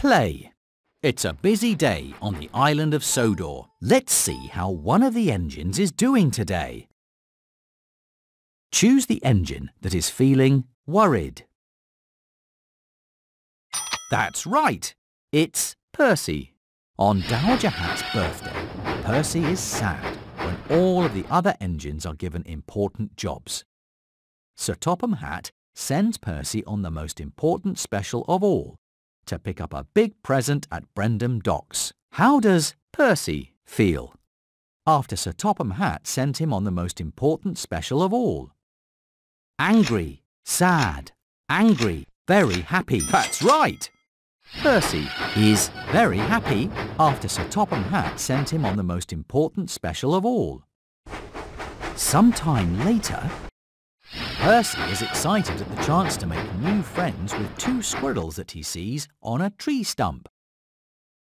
Play. It's a busy day on the island of Sodor. Let's see how one of the engines is doing today. Choose the engine that is feeling worried. That's right. It's Percy. On Dowager Hatt's birthday, Percy is sad when all of the other engines are given important jobs. Sir Topham Hatt sends Percy on the most important special of all, to pick up a big present at Brendam Docks. How does Percy feel? After Sir Topham Hatt sent him on the most important special of all. Angry, sad, angry, very happy. That's right! Percy is very happy after Sir Topham Hatt sent him on the most important special of all. Sometime later, Percy is excited at the chance to make new friends with two squirrels that he sees on a tree stump.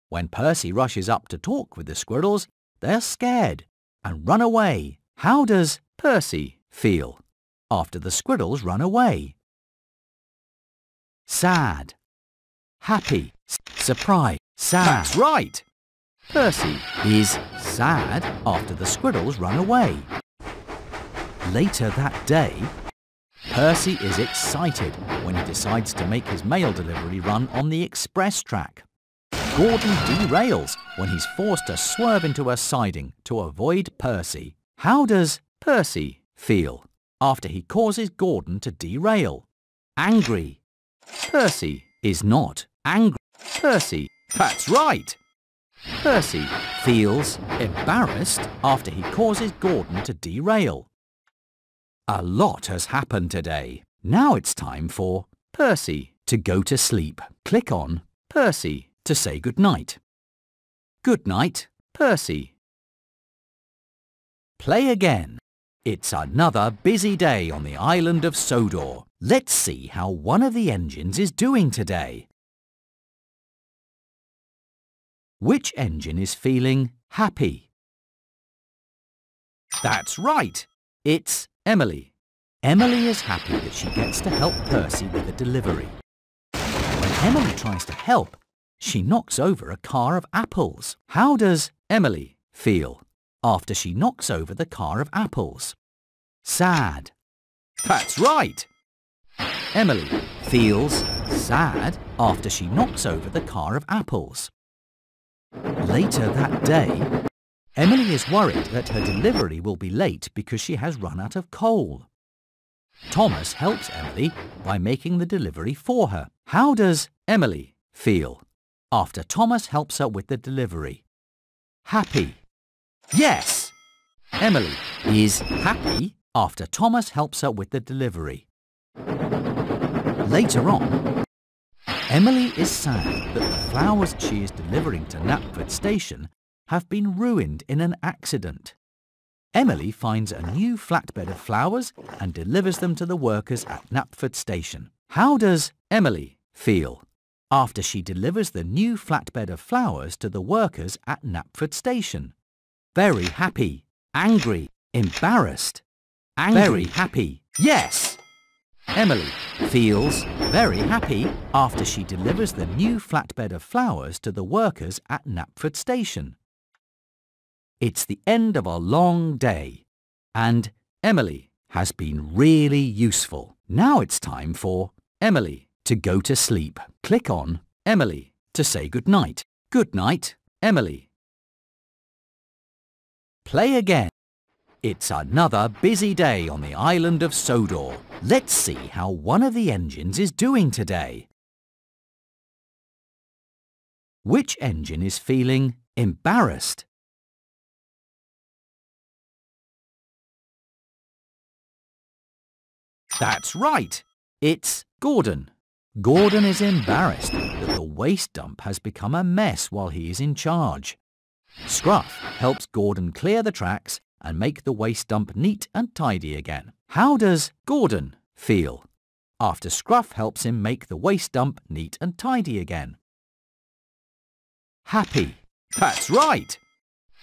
When Percy rushes up to talk with the squirrels, they're scared and run away. How does Percy feel after the squirrels run away? Sad, happy, surprised, sad. That's right! Percy is sad after the squirrels run away. Later that day, Percy is excited when he decides to make his mail delivery run on the express track. Gordon derails when he's forced to swerve into a siding to avoid Percy. How does Percy feel after he causes Gordon to derail? Angry. Percy is not angry. Percy, that's right. Percy feels embarrassed after he causes Gordon to derail. A lot has happened today. Now it's time for Percy to go to sleep. Click on Percy to say goodnight. Good night, Percy. Play again. It's another busy day on the island of Sodor. Let's see how one of the engines is doing today. Which engine is feeling happy? That's right. It's Emily. Emily is happy that she gets to help Percy with a delivery. When Emily tries to help, she knocks over a car of apples. How does Emily feel after she knocks over the car of apples? Sad. That's right! Emily feels sad after she knocks over the car of apples. Later that day, Emily is worried that her delivery will be late because she has run out of coal. Thomas helps Emily by making the delivery for her. How does Emily feel after Thomas helps her with the delivery? Happy. Yes! Emily is happy after Thomas helps her with the delivery. Later on, Emily is sad that the flowers she is delivering to Knapford Station have been ruined in an accident. Emily finds a new flatbed of flowers and delivers them to the workers at Knapford Station. How does Emily feel after she delivers the new flatbed of flowers to the workers at Knapford Station? Very happy, angry, embarrassed. Angry. Very happy. Yes! Emily feels very happy after she delivers the new flatbed of flowers to the workers at Knapford Station. It's the end of a long day and Emily has been really useful. Now it's time for Emily to go to sleep. Click on Emily to say goodnight. Good night, Emily. Play again. It's another busy day on the island of Sodor. Let's see how one of the engines is doing today. Which engine is feeling embarrassed? That's right. It's Gordon. Gordon is embarrassed that the waste dump has become a mess while he is in charge. Scruff helps Gordon clear the tracks and make the waste dump neat and tidy again. How does Gordon feel after Scruff helps him make the waste dump neat and tidy again? Happy. That's right.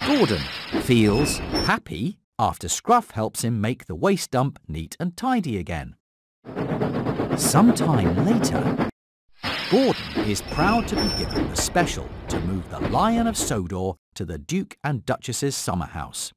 Gordon feels happy after Scruff helps him make the waste dump neat and tidy again. Sometime later, Gordon is proud to be given the special to move the Lion of Sodor to the Duke and Duchess's summer house.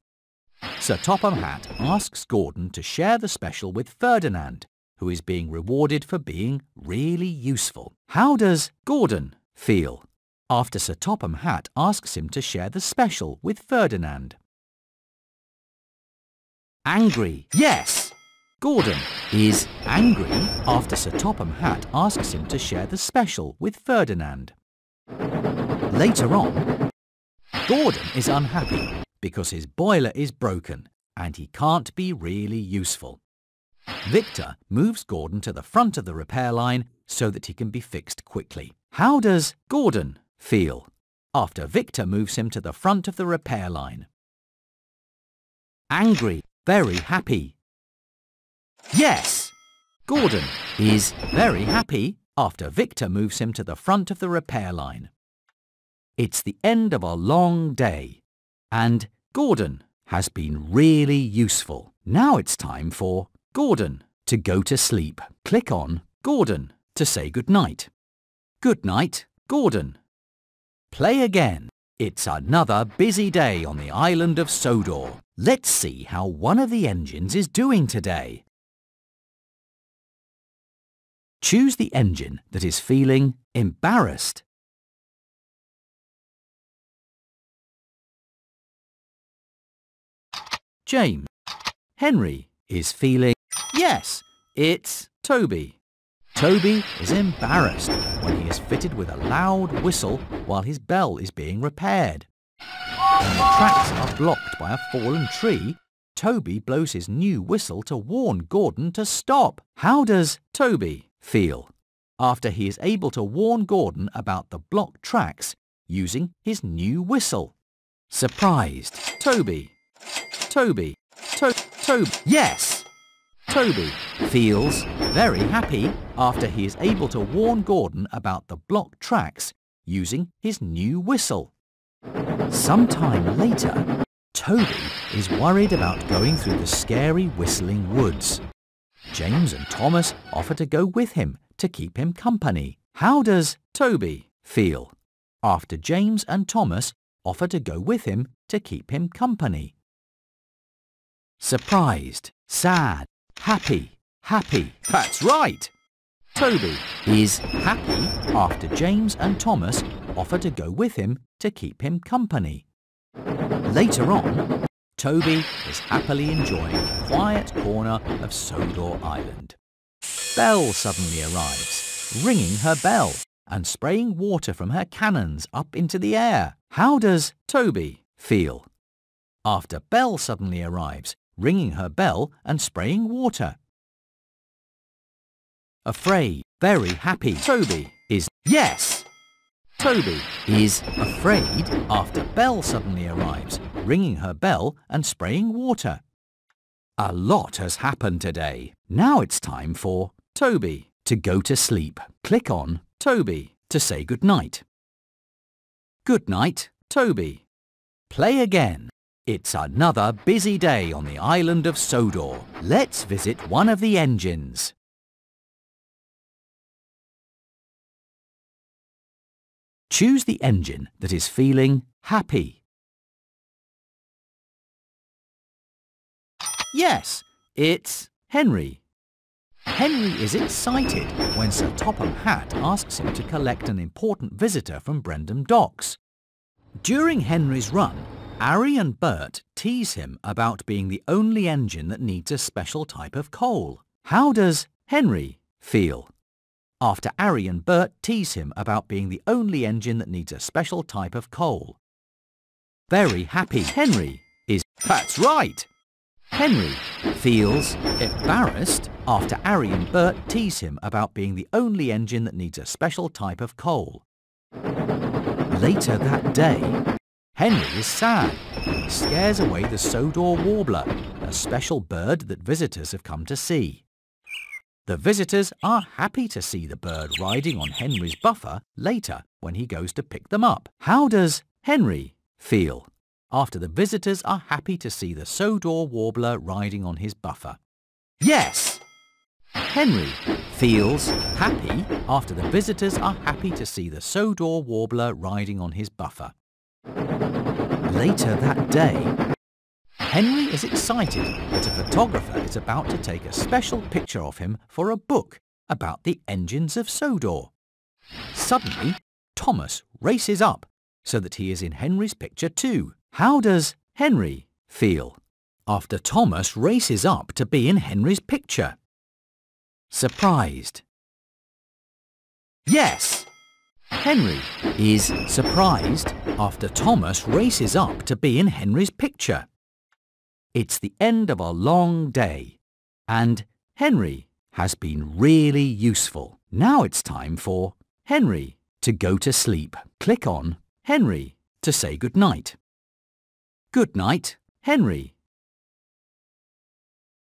Sir Topham Hatt asks Gordon to share the special with Ferdinand, who is being rewarded for being really useful. How does Gordon feel after Sir Topham Hatt asks him to share the special with Ferdinand? Angry, yes! Gordon is angry after Sir Topham Hatt asks him to share the special with Ferdinand. Later on, Gordon is unhappy because his boiler is broken and he can't be really useful. Victor moves Gordon to the front of the repair line so that he can be fixed quickly. How does Gordon feel after Victor moves him to the front of the repair line? Angry, very happy, Yes! Gordon is very happy after Victor moves him to the front of the repair line. It's the end of a long day and Gordon has been really useful. Now it's time for Gordon to go to sleep. Click on Gordon to say goodnight. Good night, Gordon. Play again. It's another busy day on the island of Sodor. Let's see how one of the engines is doing today. Choose the engine that is feeling embarrassed. James. Henry is feeling... Yes, it's Toby. Toby is embarrassed when he is fitted with a loud whistle while his bell is being repaired. When the tracks are blocked by a fallen tree, Toby blows his new whistle to warn Gordon to stop. How does Toby feel after he is able to warn Gordon about the blocked tracks using his new whistle. Surprised. Toby. Toby. To Toby. Yes! Toby feels very happy after he is able to warn Gordon about the blocked tracks using his new whistle. Sometime later, Toby is worried about going through the scary whistling woods. James and Thomas offer to go with him to keep him company. How does Toby feel after James and Thomas offer to go with him to keep him company? Surprised, sad, happy, happy. That's right! Toby is happy after James and Thomas offer to go with him to keep him company. Later on, Toby is happily enjoying a quiet corner of Sodor Island. Belle suddenly arrives, ringing her bell and spraying water from her cannons up into the air. How does Toby feel? After Belle suddenly arrives, ringing her bell and spraying water. Afraid, very happy. Toby is yes! Toby is afraid after Belle suddenly arrives, ringing her bell and spraying water. A lot has happened today. Now it's time for Toby to go to sleep. Click on Toby to say goodnight. Good night, Toby. Play again. It's another busy day on the island of Sodor. Let's visit one of the engines. Choose the engine that is feeling happy. Yes, it's Henry. Henry is excited when Sir Topham Hatt asks him to collect an important visitor from Brendam Docks. During Henry's run, Arry and Bert tease him about being the only engine that needs a special type of coal. How does Henry feel? after Arry and Bert tease him about being the only engine that needs a special type of coal. Very happy Henry is, that's right! Henry feels embarrassed after Arry and Bert tease him about being the only engine that needs a special type of coal. Later that day, Henry is sad. He scares away the Sodor warbler, a special bird that visitors have come to see. The visitors are happy to see the bird riding on Henry's buffer later when he goes to pick them up. How does Henry feel after the visitors are happy to see the Sodor warbler riding on his buffer? Yes! Henry feels happy after the visitors are happy to see the Sodor warbler riding on his buffer. Later that day, Henry is excited that a photographer is about to take a special picture of him for a book about the engines of Sodor. Suddenly, Thomas races up so that he is in Henry's picture too. How does Henry feel after Thomas races up to be in Henry's picture? Surprised. Yes! Henry is surprised after Thomas races up to be in Henry's picture. It's the end of a long day and Henry has been really useful. Now it's time for Henry to go to sleep. Click on Henry to say good night. Good night, Henry.